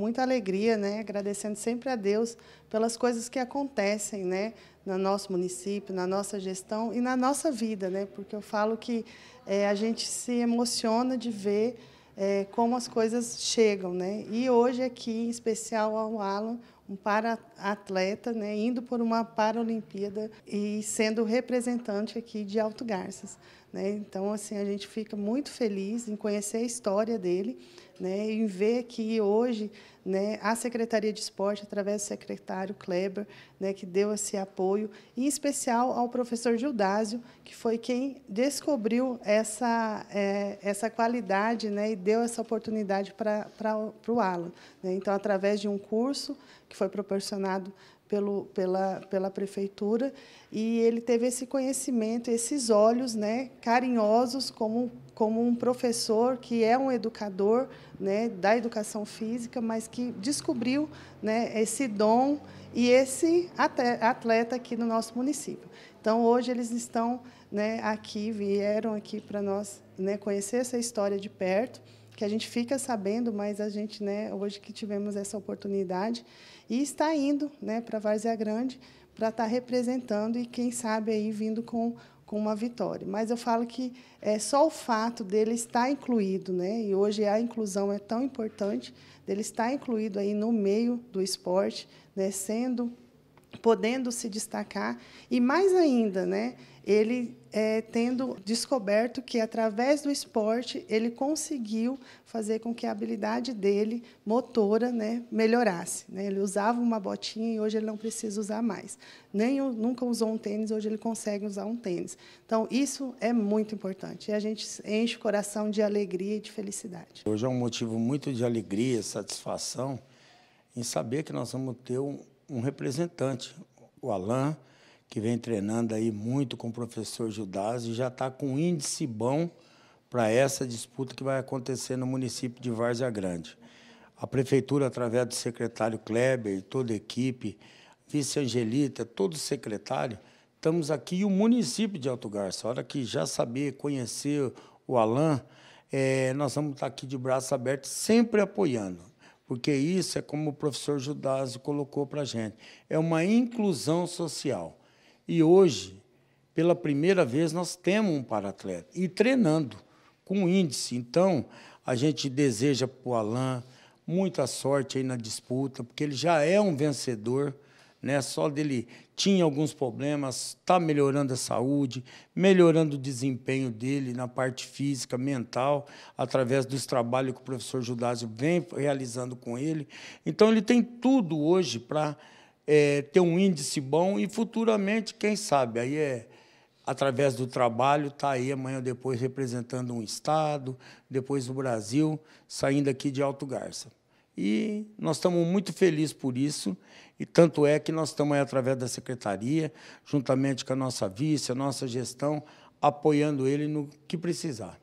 Muita alegria, né? Agradecendo sempre a Deus pelas coisas que acontecem, né? No nosso município, na nossa gestão e na nossa vida, né? Porque eu falo que é, a gente se emociona de ver é, como as coisas chegam, né? E hoje aqui, em especial ao Alan, um para-atleta, né, indo por uma Paralimpíada e sendo representante aqui de Alto Garças. Né? Então, assim, a gente fica muito feliz em conhecer a história dele, né, em ver que hoje né, a Secretaria de Esporte, através do secretário Kleber, né, que deu esse apoio, em especial ao professor Gildásio, que foi quem descobriu essa, é, essa qualidade né, e deu essa oportunidade para o Alan. Né? Então, através de um curso que foi proporcionado pelo, pela, pela prefeitura, e ele teve esse conhecimento, esses olhos né, carinhosos, como, como um professor que é um educador né, da educação física, mas que descobriu né, esse dom e esse atleta aqui no nosso município. Então, hoje eles estão né, aqui, vieram aqui para nós né, conhecer essa história de perto, que a gente fica sabendo, mas a gente, né, hoje que tivemos essa oportunidade, e está indo né, para Várzea Grande para estar tá representando e, quem sabe, aí vindo com, com uma vitória. Mas eu falo que é só o fato dele estar incluído, né, e hoje a inclusão é tão importante, dele estar incluído aí no meio do esporte, né, sendo podendo se destacar e mais ainda, né, ele é, tendo descoberto que através do esporte ele conseguiu fazer com que a habilidade dele motora, né, melhorasse. Né? Ele usava uma botinha e hoje ele não precisa usar mais. Nem nunca usou um tênis, hoje ele consegue usar um tênis. Então isso é muito importante. E a gente enche o coração de alegria e de felicidade. Hoje é um motivo muito de alegria, satisfação em saber que nós vamos ter um, um representante, o Alain, que vem treinando aí muito com o professor Judas e já está com índice bom para essa disputa que vai acontecer no município de Várzea Grande. A prefeitura, através do secretário Kleber, toda a equipe, vice Angelita, todo o secretário, estamos aqui e o município de Alto Garça. A hora que já saber, conhecer o Alain, é, nós vamos estar aqui de braços abertos, sempre apoiando porque isso é como o professor Judásio colocou para a gente, é uma inclusão social. E hoje, pela primeira vez, nós temos um para-atleta, e treinando, com índice. Então, a gente deseja para o Alain muita sorte aí na disputa, porque ele já é um vencedor, né? Só dele tinha alguns problemas, está melhorando a saúde, melhorando o desempenho dele na parte física, mental, através dos trabalhos que o professor Judásio vem realizando com ele. Então, ele tem tudo hoje para é, ter um índice bom e futuramente, quem sabe, aí é através do trabalho, está aí amanhã ou depois representando um estado, depois o Brasil, saindo aqui de Alto Garça. E nós estamos muito felizes por isso, e tanto é que nós estamos aí através da secretaria, juntamente com a nossa vice, a nossa gestão, apoiando ele no que precisar.